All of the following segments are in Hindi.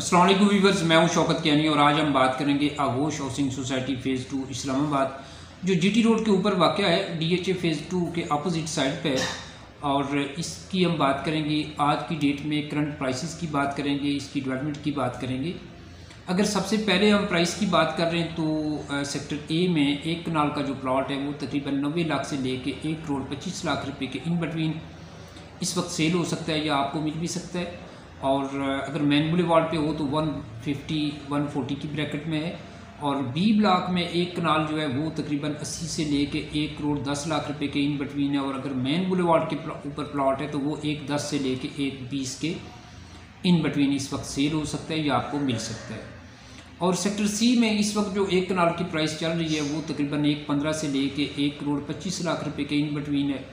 असलम वीवर्स मैं हूँ शौकत कैनी और आज हम बात करेंगे Aghosh housing society phase two Islamabad जो जीटी रोड के ऊपर वाक़ है डीएचए फ़ेज़ टू के अपोजिट साइड पे और इसकी हम बात करेंगे, आज की डेट में करंट प्राइसेस की बात करेंगे, इसकी डेवलपमेंट की बात करेंगे। अगर सबसे पहले हम प्राइस की बात कर रहे हैं तो सेक्टर ए में एक कनाल का जो प्लाट है, वो तकरीबन नबे लाख से लेके एक करोड़ पच्चीस लाख रुपये के इन बिटवीन इस वक्त सेल हो सकता है या आपको मिल भी सकता है। और अगर मैन बुलेवार्ड पे हो तो 150 140 की ब्रैकेट में है और बी ब्लॉक में एक कनाल जो है वो तकरीबन 80 से लेके एक करोड़ दस लाख रुपए के इन बिटवीन है और अगर मैन बुलेवार्ड के ऊपर प्लॉट है तो वो एक दस से लेके एक बीस के इन बिटवीन इस वक्त सेल हो सकता है या आपको मिल सकता है। और सेक्टर सी में इस वक्त जो एक कनाल की प्राइस चल रही है वो तकरीबन एक पंद्रह से लेके एक करोड़ पच्चीस लाख रुपए के इन बिटवीन है।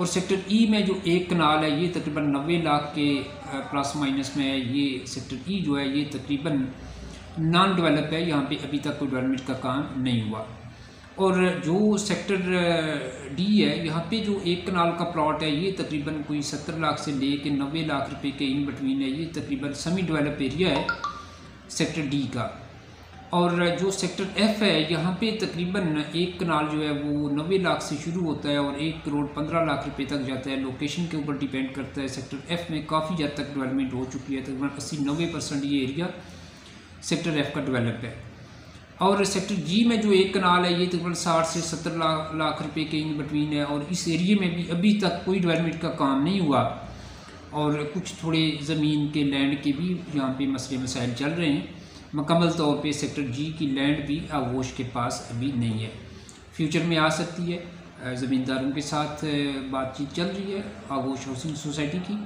और सेक्टर ई e में जो एक कनाल है, ये तकरीबन नबे लाख के प्लस माइनस में है। ये सेक्टर ई e जो है, ये तकरीबन नॉन डेवलप है। यहाँ पे अभी तक कोई डेवलपमेंट का काम नहीं हुआ। और जो सेक्टर डी है, यहाँ पे जो एक कनाल का प्लॉट है, ये तकरीबन कोई सत्तर लाख से ले कर नबे लाख रुपए के इन बिटवीन है। ये तकरीबन सेमी डेवलप एरिया है सेक्टर डी का। और जो सेक्टर एफ़ है, यहाँ पे तकरीबन एक कनाल जो है वो नबे लाख से शुरू होता है और एक करोड़ पंद्रह लाख रुपए तक जाता है। लोकेशन के ऊपर डिपेंड करता है। सेक्टर एफ़ में काफ़ी हद तक डेवलपमेंट हो चुकी है। तकरीबन अस्सी नबे परसेंट ये एरिया सेक्टर एफ़ का डेवलप है। और सेक्टर जी में जो एक कनाल है, ये तकरीबन साठ से सत्तर लाख लाख रुपये के इन बिटवीन है और इस एरिए में भी अभी तक कोई डेवलपमेंट का काम नहीं हुआ। और कुछ थोड़े ज़मीन के लैंड के भी यहाँ पर मसले मसाइल चल रहे हैं। मकमल तौर पे सेक्टर जी की लैंड भी आगोश के पास अभी नहीं है। फ्यूचर में आ सकती है। ज़मींदारों के साथ बातचीत चल रही है आगोश हाउसिंग सोसाइटी की।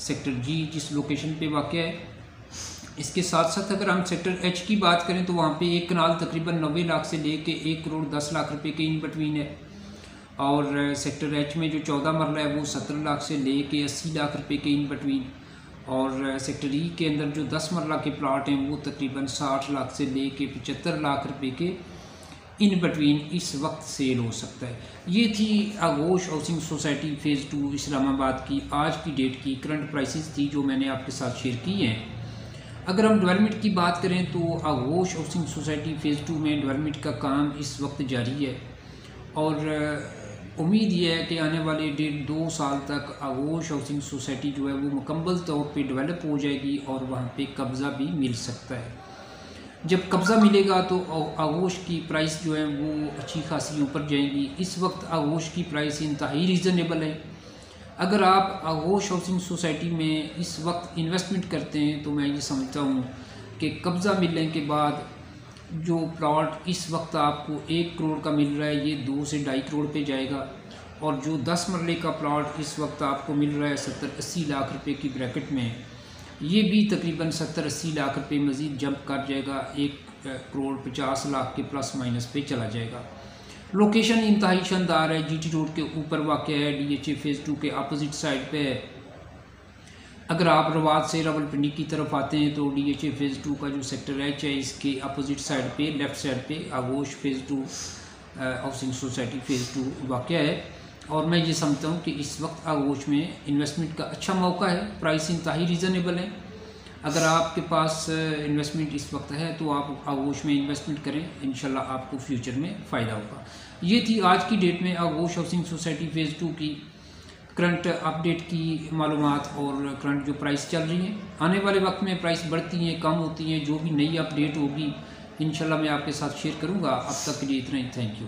सेक्टर जी जिस लोकेशन पे वाक़ है, इसके साथ साथ अगर हम सेक्टर एच की बात करें तो वहाँ पे एक कनाल तकरीबन नब्बे लाख से ले कर एक करोड़ दस लाख रुपए के इन बिटवीन है। और सेक्टर एच में जो चौदह मरला है, वो सत्रह लाख से ले कर अस्सी लाख रुपए के इन बिटवीन और सेक्टर ई के अंदर जो दस मरला के प्लाट हैं, वो तकरीबन साठ लाख से ले कर पचहत्तर लाख रुपए के इन बिटवीन इस वक्त सेल हो सकता है। ये थी Aghosh housing society phase two Islamabad की आज की डेट की करंट प्राइसेस थी जो मैंने आपके साथ शेयर की हैं। अगर हम डेवलपमेंट की बात करें तो Aghosh housing society phase two में डेवलपमेंट का काम इस वक्त जारी है। और उम्मीद ये है कि आने वाले डेढ़ दो साल तक आगोश हाउसिंग सोसाइटी जो है वो मुकम्मल तौर पे डेवलप हो जाएगी और वहाँ पे कब्ज़ा भी मिल सकता है। जब कब्ज़ा मिलेगा तो आगोश की प्राइस जो है वो अच्छी खासी ऊपर जाएँगी। इस वक्त आगोश की प्राइस इंतहाई रीज़नेबल है। अगर आप आगोश हाउसिंग सोसाइटी में इस वक्त इन्वेस्टमेंट करते हैं तो मैं ये समझता हूँ कि कब्ज़ा मिलने के बाद जो प्लॉट इस वक्त आपको एक करोड़ का मिल रहा है, ये दो से ढाई करोड़ पे जाएगा। और जो दस मरले का प्लॉट इस वक्त आपको मिल रहा है, सत्तर अस्सी लाख रुपए की ब्रैकेट में, ये भी तकरीबन सत्तर अस्सी लाख रुपए मज़ीद जंप कर जाएगा। एक करोड़ पचास लाख के प्लस माइनस पे चला जाएगा। लोकेशन इंतहाई शानदार है। जीटी रोड के ऊपर वाक़ है। D H A phase two के अपोज़िट साइड पे है। अगर आप रवाद से रावलपिंडी की तरफ़ आते हैं तो D H A phase two का जो सेक्टर है, चाहे इसके अपोजिट साइड पे लेफ़्ट साइड पे, Aghosh phase two housing society phase two वाक़ है। और मैं ये समझता हूँ कि इस वक्त आगोश में इन्वेस्टमेंट का अच्छा मौका है प्राइस इंतहाई रीज़नेबल है। अगर आपके पास इन्वेस्टमेंट इस वक्त है तो आप आगोश में इन्वेस्टमेंट करें इन आपको फ्यूचर में फ़ायदा होगा। ये थी आज की डेट में Aghosh housing society phase two की करंट अपडेट की मालूम और करंट जो प्राइस चल रही हैं। आने वाले वक्त में प्राइस बढ़ती हैं, कम होती हैं, जो भी नई अपडेट होगी इन मैं आपके साथ शेयर करूँगा। अब तक के लिए इतना ही। Thank you